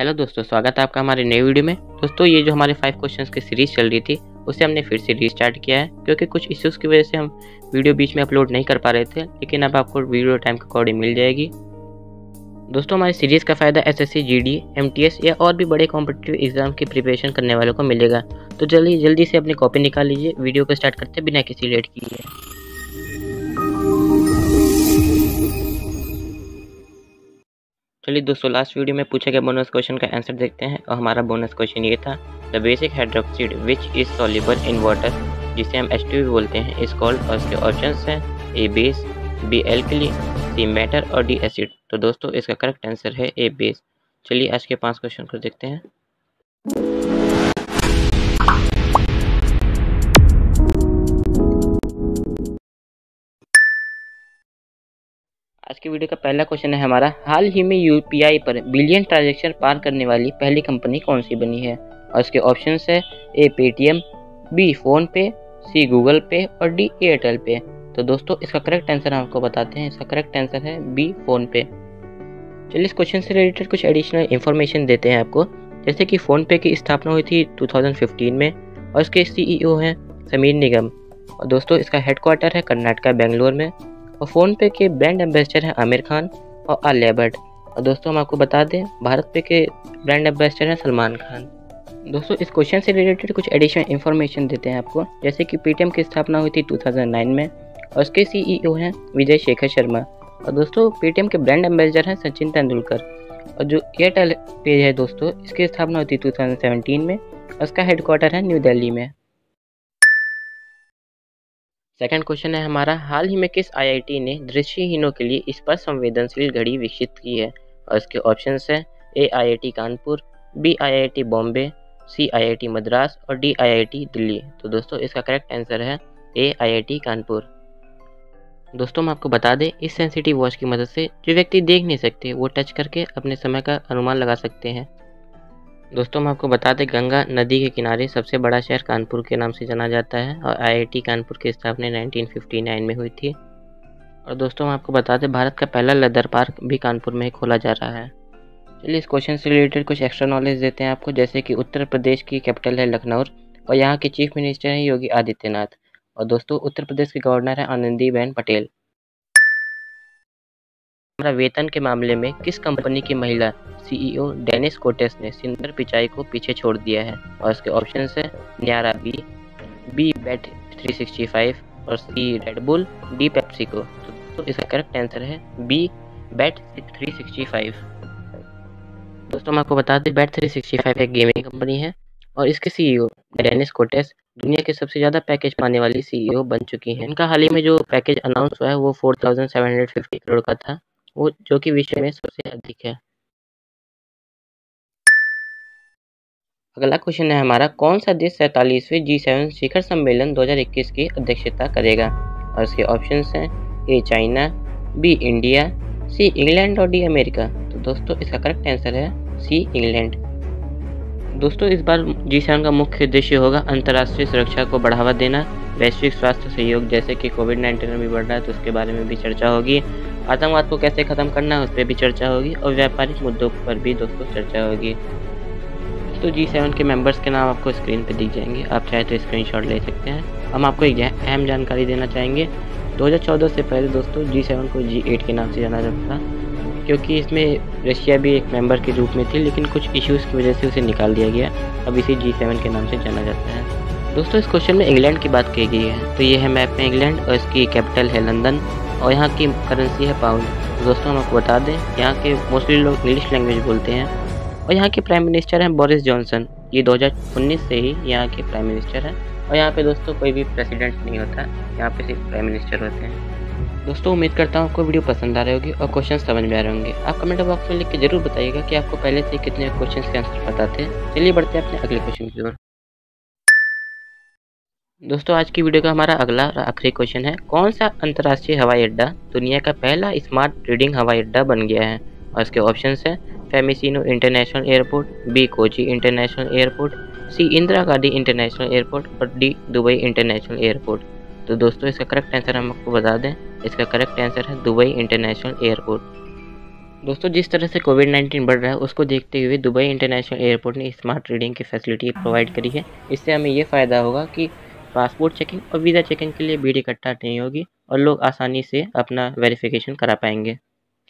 Hello दोस्तों, स्वागत है आपका हमारे नए वीडियो में। दोस्तों, ये जो हमारे फाइव क्वेश्चंस की सीरीज़ चल रही थी, उसे हमने फिर से रीस्टार्ट किया है, क्योंकि कुछ इश्यूज़ की वजह से हम वीडियो बीच में अपलोड नहीं कर पा रहे थे, लेकिन अब आपको वीडियो टाइम के अकॉर्डिंग मिल जाएगी। दोस्तों, हमारी सीरीज़ का फ़ायदा एस एस सी या और भी बड़े कॉम्पिटेटिव एग्ज़ाम की प्रिपरेशन करने वालों को मिलेगा। तो जल्दी जल्दी से अपनी कॉपी निकाल लीजिए वीडियो को स्टार्ट करते बिना किसी लेट किए। चलिए दोस्तों लास्ट वीडियो में पूछे गए बोनस क्वेश्चन का आंसर देखते हैं। और हमारा बोनस क्वेश्चन ये था the basic hydroxide which is soluble in water जिसे हम एच बोलते हैं इस कॉल्ड और इसके ऑप्शन हैं। A base B alkali C matter और डी एसिड तो दोस्तों, इसका करेक्ट आंसर है ए बेस चलिए आज के पाँच क्वेश्चन को देखते हैं। की वीडियो का पहला क्वेश्चन है हमारा, हाल ही में यूपीआई पर बिलियन ट्रांजेक्शन पार करने वाली पहली कंपनी कौन सी बनी है? और इसके ऑप्शन है ए पेटीएम बी फ़ोन पे सी गूगल पे और डी एयरटेल पे तो दोस्तों, इसका करेक्ट आंसर आपको बताते हैं। इसका करेक्ट आंसर है बी फ़ोन पे चलिए इस क्वेश्चन से रिलेटेड कुछ एडिशनल इन्फॉर्मेशन देते हैं आपको। जैसे कि फ़ोन पे की स्थापना हुई थी 2015 में, और इसके सीईओ हैं समीर निगम। और दोस्तों, इसका हेडक्वार्टर है कर्नाटका, बेंगलोर में। और फ़ोन पे के ब्रांड एम्बेसडर हैं आमिर खान और आलिया भट्ट। और दोस्तों, हम आपको बता दें, भारत पे के ब्रांड एम्बेसडर हैं सलमान खान। दोस्तों, इस क्वेश्चन से रिलेटेड कुछ एडिशनल इन्फॉर्मेशन देते हैं आपको। जैसे कि पेटीएम की स्थापना हुई थी 2009 में और उसके सीईओ हैं विजय शेखर शर्मा। और दोस्तों पेटीएम के ब्रांड एम्बेसडर हैं सचिन तेंदुलकर। और जो एयरटेल पेज है दोस्तों, इसकी स्थापना हुई थी 2017 में उसका हेडक्वार्टर है न्यू दिल्ली में। सेकंड क्वेश्चन है, हमारा, हाल ही में किस आईआईटी ने दृष्टिहीनों के लिए स्पर्श संवेदनशील घड़ी विकसित की है? और इसके ऑप्शन है A IIT Kanpur B IIT Bombay C IIT Madras और डी आईआईटी दिल्ली। तो दोस्तों, इसका करेक्ट आंसर है ए आईआईटी कानपुर। दोस्तों, हम आपको बता दें, इस सेंसिटिव वॉच की मदद से जो व्यक्ति देख नहीं सकते, वो टच करके अपने समय का अनुमान लगा सकते हैं। दोस्तों, हम आपको बता दें, गंगा नदी के किनारे सबसे बड़ा शहर कानपुर के नाम से जाना जाता है और आईआईटी कानपुर की स्थापना 1959 में हुई थी। और दोस्तों, हम आपको बता दें, भारत का पहला लेदर पार्क भी कानपुर में खोला जा रहा है। चलिए, इस क्वेश्चन से रिलेटेड कुछ एक्स्ट्रा नॉलेज देते हैं आपको, जैसे कि उत्तर प्रदेश की कैपिटल है लखनऊ और यहाँ के चीफ मिनिस्टर हैं योगी आदित्यनाथ। और दोस्तों, उत्तर प्रदेश के गवर्नर हैं आनंदीबेन पटेल। हमारा वेतन के मामले में किस कंपनी की महिला सीईओ डेनिस कोटेस ने सिंदर पिचाई को पीछे छोड़ दिया है? और इसके ऑप्शन है न्यारा बी बी बेट 365 और सी रेडबुल डी पेप्सिको तो इसका करेक्ट आंसर है बी बेट 365 दोस्तों मैं आपको बता दें बैट 365 एक गेमिंग कंपनी है और इसके सीईओ डेनिस कोटेस दुनिया के सबसे ज़्यादा पैकेज पाने वाली सीईओ बन चुकी हैं। इनका हाल ही में जो पैकेज अनाउंस हुआ है वो 4,750 करोड़ का था। वो जो कि विश्व में सबसे अधिक है। अगला क्वेश्चन है हमारा, कौन सा देश सैतालीसवें जी सेवन शिखर सम्मेलन 2021 की अध्यक्षता करेगा? और इसके ऑप्शन हैं, A China, B India, C England और डी अमेरिका। तो दोस्तों, इसका करेक्ट आंसर है सी इंग्लैंड। दोस्तों, इस बार जी सेवन का मुख्य उद्देश्य होगा अंतर्राष्ट्रीय सुरक्षा को बढ़ावा देना, वैश्विक स्वास्थ्य सहयोग जैसे कि कोविड नाइन्टीन भी बढ़ रहा है तो उसके बारे में भी चर्चा होगी। आतंकवाद को कैसे ख़त्म करना है, उस पर भी चर्चा होगी और व्यापारिक मुद्दों पर भी दोस्तों चर्चा होगी। तो जी सेवन के मेंबर्स के नाम आपको स्क्रीन पर दिख जाएँगे। आप चाहे तो स्क्रीन ले सकते हैं। हम आपको एक अहम जानकारी देना चाहेंगे। 2014 से पहले दोस्तों जी सेवन को जी एट के नाम से जाना जाता था, क्योंकि इसमें रशिया भी एक मेंबर के रूप में थी, लेकिन कुछ इश्यूज़ की वजह से उसे निकाल दिया गया। अब इसे जी सेवन के नाम से जाना जाता है। दोस्तों, इस क्वेश्चन में इंग्लैंड की बात की गई है। तो ये है मैप में इंग्लैंड और इसकी कैपिटल है लंदन और यहाँ की करेंसी है पाउंड दोस्तों, हम आपको बता दें, यहाँ के मोस्टली लोग इंग्लिश लैंग्वेज बोलते हैं। और यहाँ के प्राइम मिनिस्टर हैं बोरिस जॉनसन ये 2019 से ही यहाँ के प्राइम मिनिस्टर हैं। और यहाँ पे दोस्तों, कोई भी प्रेसिडेंट नहीं होता। यहाँ पे सिर्फ़ प्राइम मिनिस्टर होते हैं। दोस्तों, उम्मीद करता हूँ आपको वीडियो पसंद आ रहे होगी और क्वेश्चन समझ में आ रहे होंगे। आप कमेंट बॉक्स में लिख के ज़रूर बताइएगा कि आपको पहले से कितने क्वेश्चन के आंसर पता थे। चलिए बढ़ते हैं अपने अगले क्वेश्चन की ओर। दोस्तों, आज की वीडियो का हमारा अगला और आखिरी क्वेश्चन है, कौन सा अंतर्राष्ट्रीय हवाई अड्डा दुनिया का पहला स्मार्ट रीडिंग हवाई अड्डा बन गया है? और इसके ऑप्शन है फेमिसिनो international airport B Kochi international airport C Indira Gandhi international airport और डी दुबई इंटरनेशनल एयरपोर्ट तो दोस्तों, इसका करेक्ट आंसर हम आपको बता दें, इसका करेक्ट आंसर है दुबई इंटरनेशनल एयरपोर्ट दोस्तों, जिस तरह से कोविड नाइन्टीन बढ़ रहा है, उसको देखते हुए दुबई इंटरनेशनल एयरपोर्ट ने स्मार्ट रीडिंग की फैसिलिटी प्रोवाइड करी है। इससे हमें ये फ़ायदा होगा कि पासपोर्ट चेकिंग और वीज़ा चेकिंग के लिए भीड़ इकट्ठा नहीं होगी और लोग आसानी से अपना वेरिफिकेशन करा पाएँगे।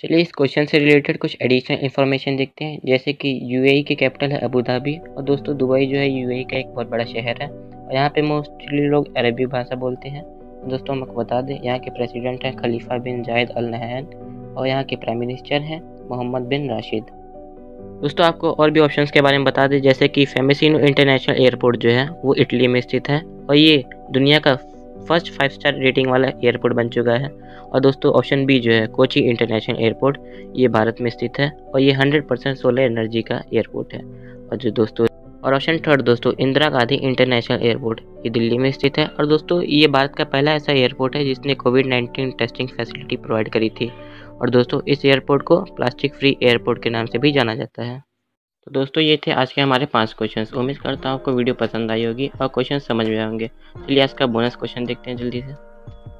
चलिए इस क्वेश्चन से रिलेटेड कुछ एडिशनल इन्फॉर्मेशन देखते हैं। जैसे कि यूएई की कैपिटल है अबू धाबी और दोस्तों दुबई जो है यूएई का एक बहुत बड़ा शहर है और यहाँ पे मोस्टली लोग अरबी भाषा बोलते हैं। दोस्तों हम आपको बता दें, यहाँ के प्रेसिडेंट हैं खलीफा बिन जायद अल नहैन और यहाँ के प्राइम मिनिस्टर हैं मोहम्मद बिन राशिद। दोस्तों, आपको और भी ऑप्शंस के बारे में बता दें, जैसे कि फेमेसिनो इंटरनेशनल एयरपोर्ट जो है, वो इटली में स्थित है और ये दुनिया का फ़र्स्ट फाइव स्टार रेटिंग वाला एयरपोर्ट बन चुका है। और दोस्तों ऑप्शन बी जो है कोची इंटरनेशनल एयरपोर्ट ये भारत में स्थित है और ये 100 परसेंट सोलर एनर्जी का एयरपोर्ट है। और जो दोस्तों, और ऑप्शन थर्ड दोस्तों, इंदिरा गांधी इंटरनेशनल एयरपोर्ट ये दिल्ली में स्थित है। और दोस्तों, ये भारत का पहला ऐसा एयरपोर्ट है जिसने COVID nineteen testing facility provide करी थी। और दोस्तों, इस एयरपोर्ट को प्लास्टिक फ्री एयरपोर्ट के नाम से भी जाना जाता है। तो दोस्तों, ये थे आज के हमारे पाँच क्वेश्चंस उम्मीद करता हूँ आपको वीडियो पसंद आई होगी और क्वेश्चन समझ में आएँगे चलिए आज का बोनस क्वेश्चन देखते हैं जल्दी से।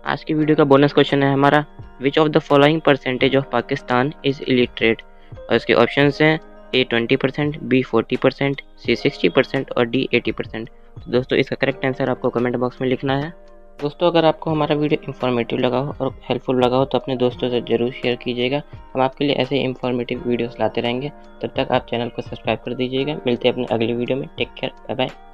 आज की वीडियो का बोनस क्वेश्चन है हमारा which of the following percentage of Pakistan is illiterate और इसके ऑप्शन हैं A twenty percent B forty percent C sixty percent और डी एटी परसेंट दोस्तों, इसका करेक्ट आंसर आपको कमेंट बॉक्स में लिखना है। दोस्तों, अगर आपको हमारा वीडियो इन्फॉर्मेटिव लगा हो और हेल्पफुल लगा हो तो अपने दोस्तों से ज़रूर शेयर कीजिएगा। हम आपके लिए ऐसे इन्फॉर्मेटिव वीडियोस लाते रहेंगे। तब तक आप चैनल को सब्सक्राइब कर दीजिएगा। मिलते हैं अपने अगले वीडियो में। Take care bye bye